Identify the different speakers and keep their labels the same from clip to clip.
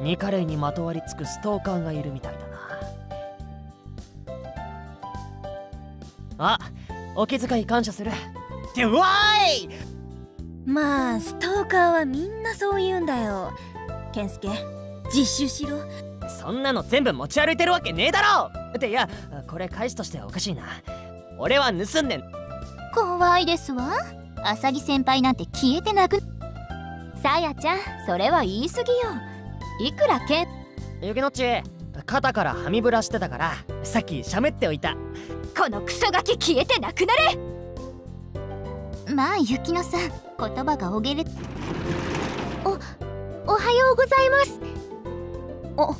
Speaker 1: ニカレイにまとわりつくストーカーがいるみたい。お気遣い感謝する。ってわーい！
Speaker 2: まあストーカーはみんなそう言うんだよ。健介実習しろ。
Speaker 1: そんなの全部持ち歩いてるわけねえだろ！っていやこれ返しとしてはおかしいな。俺は盗んでん。
Speaker 3: 怖いですわ。アサギ先輩なんて消えてなく。さやちゃんそれは言い過ぎよ。いくらけ？
Speaker 1: ゆきのっち肩からはみブラしてたからさっき喋っておいた
Speaker 3: このクソガキ消えてなくなれ。まあ雪乃さん言葉がおげれ
Speaker 2: おおはようございます。お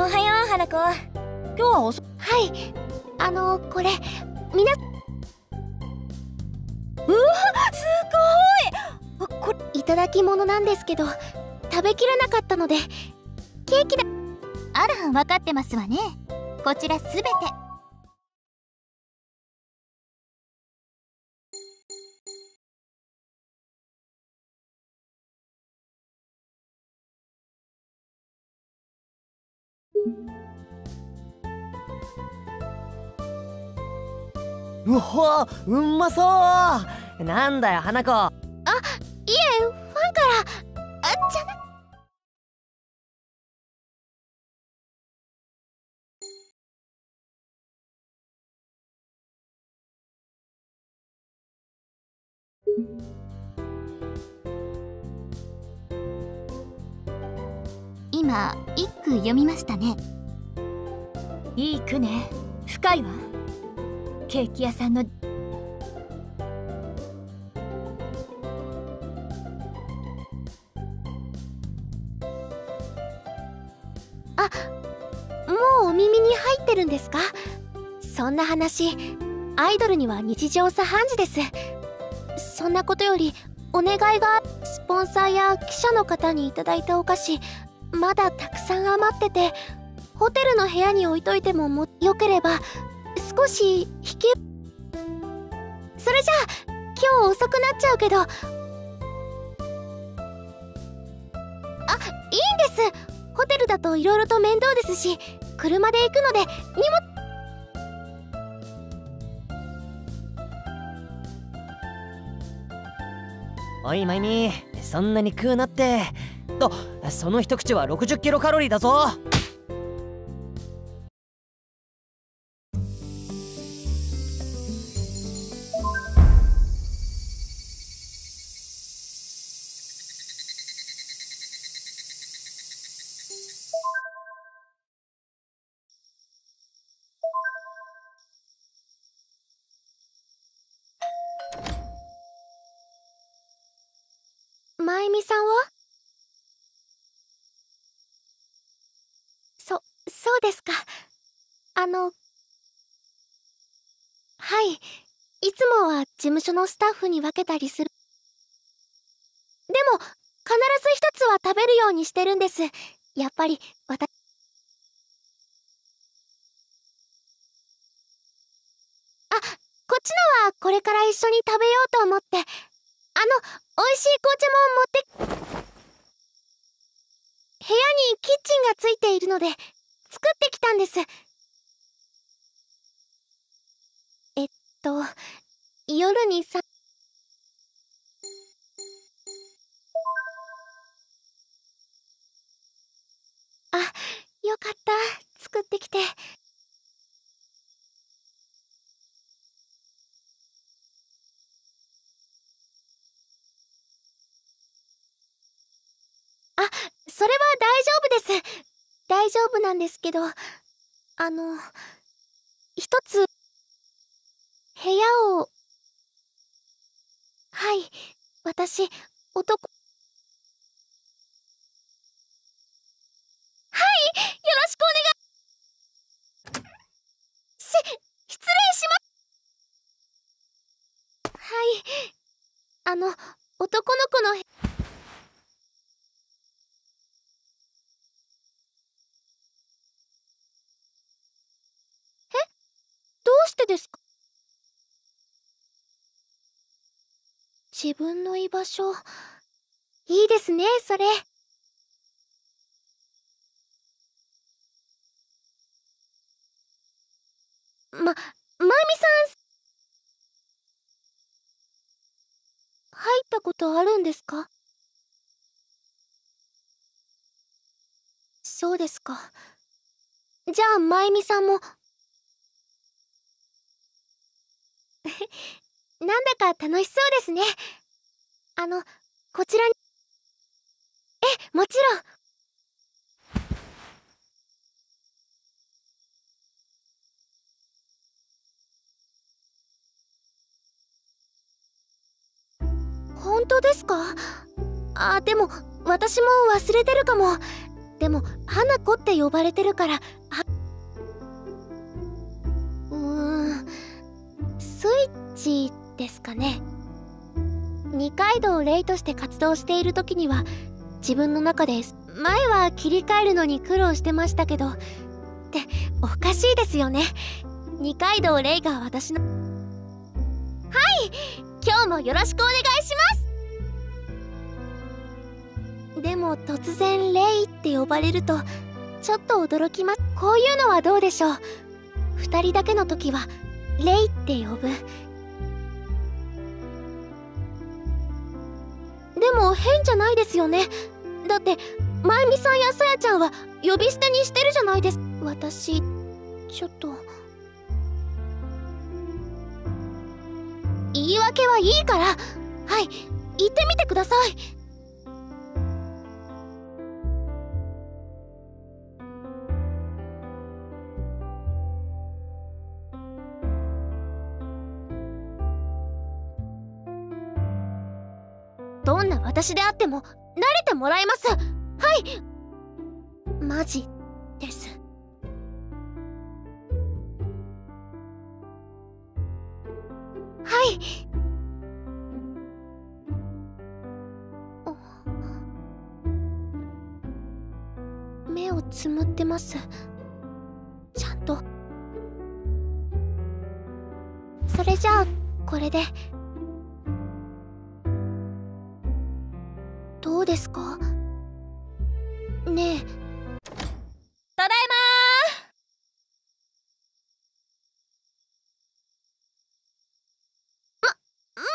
Speaker 2: おはよう花子。今日は遅はい。あのこれみなうわすごい。これ。いただき物なんですけど食べきれなかったのでケーキだ。
Speaker 3: あら分かってますわね。こちらすべて
Speaker 1: うわうんまそう。なんだよ花子。
Speaker 2: あいえファンから。あじゃな。
Speaker 3: 今一句読みましたね。
Speaker 2: いい句ね。深いわケーキ屋さんのあもうお耳に入ってるんですか？そんな話アイドルには日常茶飯事です。そんなことよりお願いがスポンサーや記者の方にいただいたお菓子まだたくさん余っててホテルの部屋に置いといてももよければ少し引きそれじゃあ今日遅くなっちゃうけど。あいいんです。ホテルだと色々と面倒ですし車で行くので荷物。
Speaker 1: おいまゆみそんなに食うなって。とその一口は60キロカロリーだぞ。
Speaker 2: いつもは事務所のスタッフに分けたりする。でも必ず一つは食べるようにしてるんです。やっぱり私あこっちのはこれから一緒に食べようと思って。あの美味しい紅茶も持って。部屋にキッチンがついているので作ってきたんですえっと夜にさあよかった。作ってきて。あそれは大丈夫です。大丈夫なんですけどあの一つ部屋を。はい私男。はいよろしくお願い。し失礼します。はいあの男の子のえ？どうしてですか？自分の居場所。いいですねそれ。ままゆみさん入ったことあるんですか？そうですか。じゃあまゆみさんも。なんだか楽しそうですね。あのこちらに。えもちろん。本当ですか？あでも私も忘れてるかも。でも花子って呼ばれてるからうーんスイッチですかね。二階堂レイとして活動している時には自分の中で前は切り替えるのに苦労してましたけどっておかしいですよね。二階堂レイが私の。はい！今日もよろしくお願いします！でも突然レイって呼ばれるとちょっと驚きます。こういうのはどうでしょう。2人だけの時はレイって呼ぶ。も変じゃないですよね。だってまゆみさんやさやちゃんは呼び捨てにしてるじゃないです。私ちょっと。言い訳はいいから。はい行ってみてください。どんな私であっても慣れてもらえます。はい。マジです。はい。目をつむってます。ちゃんと。それじゃあこれで。どうですか？ねえ。
Speaker 3: ただい
Speaker 2: まゆみ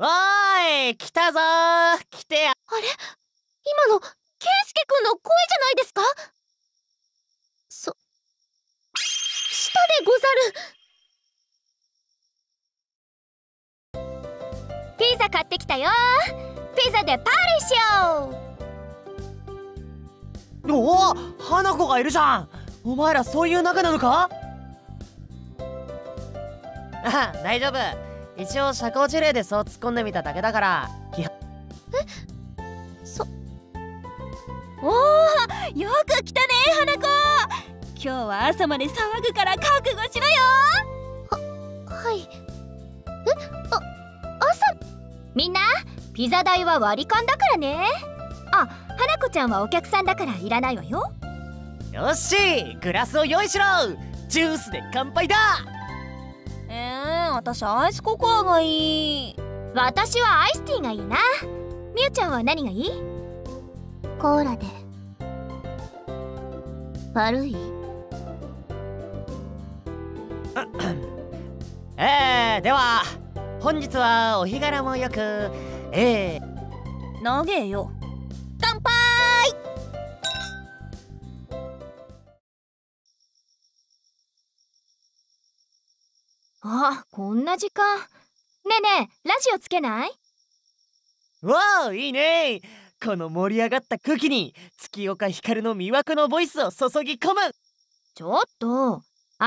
Speaker 1: おー。い来たぞー。来てや。
Speaker 2: さんあれ？今のケイスケくんの声じゃないですか？そ舌でござる
Speaker 3: ピザ買ってきたよ。ピザでパーリーしよ
Speaker 1: おお花子がいるじゃん。お前らそういう仲なのか？あ大丈夫。一応社交辞令でそう突っ込んでみただけだから。基本
Speaker 2: そ
Speaker 3: うおおよく来たね花子。今日は朝まで騒ぐから覚悟しろよ。
Speaker 2: はい。えあ朝
Speaker 3: みんなピザ代は割り勘だからね。あ花子ちゃんはお客さんだからいらないわよ。
Speaker 1: よっしグラスを用意しろ。ジュースで乾杯だ。
Speaker 3: えー、私アイスココアがいい。私はアイスティーがいいな。みゆちゃんは何がいい？
Speaker 2: コーラで。悪い？
Speaker 1: えー、では本日はお日柄もよくえー、
Speaker 3: 投げよ。乾杯！あこんな時間。ねえねえラジオつけない？
Speaker 1: わあいいね。この盛り上がった空気に月岡光の魅惑のボイスを注ぎ込む。
Speaker 3: ちょっと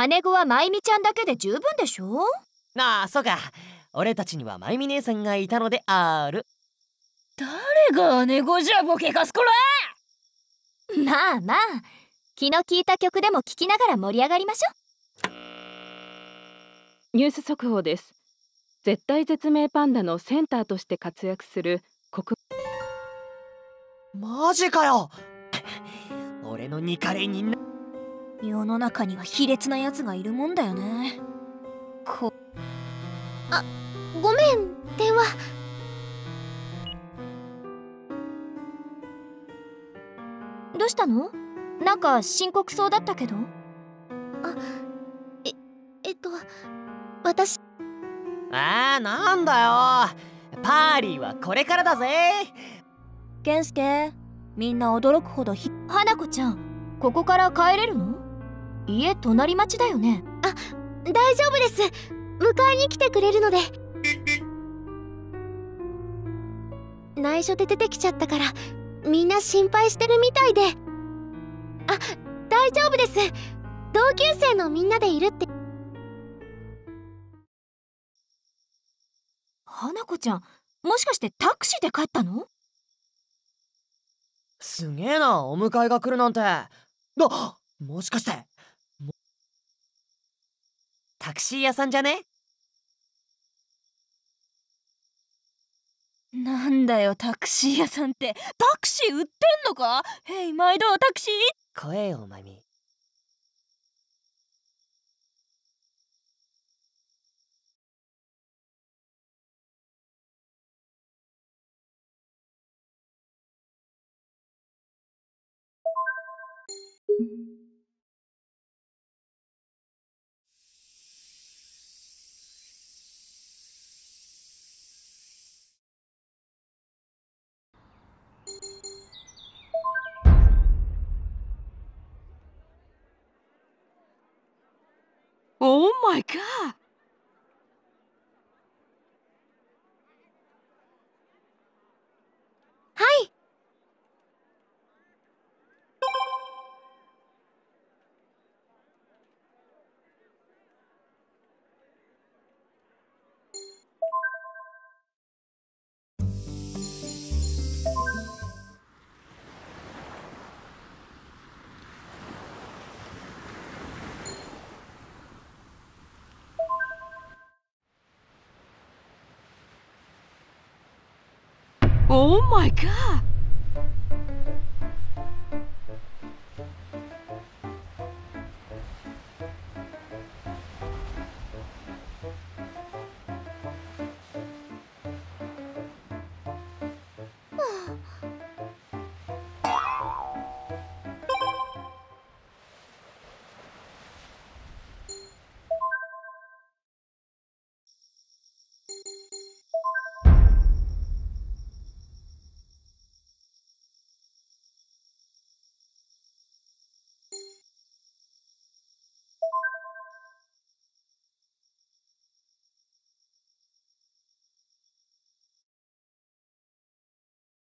Speaker 3: 姉子はまゆみちゃんだけで十分でしょ？
Speaker 1: ああそうか俺たちにはまゆみ姉さんがいたのである。
Speaker 3: 誰が姉子じゃボケかすこらまあまあ気の利いた曲でも聴きながら盛り上がりましょ
Speaker 4: ニュース速報です。絶対絶命パンダのセンターとして活躍する国
Speaker 1: マジかよ！俺のニカレイにな
Speaker 3: 世の中には卑劣な奴がいるもんだよね。こ
Speaker 2: ごめん電話。
Speaker 3: どうしたの？なんか深刻そうだったけど？
Speaker 2: えっと私。
Speaker 1: あーなんだよ。パーリーはこれからだぜ。
Speaker 3: 健介みんな驚くほどひ花子ちゃんここから帰れるの？家隣町だよね。
Speaker 2: 大丈夫です迎えに来てくれるので。内緒で出てきちゃったからみんな心配してるみたいで。あ大丈夫です。同級生のみんなでいるって。
Speaker 3: 花子ちゃんもしかしてタクシーで帰ったの？
Speaker 1: すげえなお迎えが来るなんて。あもしかして。もタクシー屋さんじゃね？
Speaker 3: なんだよタクシー屋さんって。タクシー売ってんのか？へい毎度タクシー？
Speaker 1: 声よまみ。
Speaker 4: オーマイガオーマイガー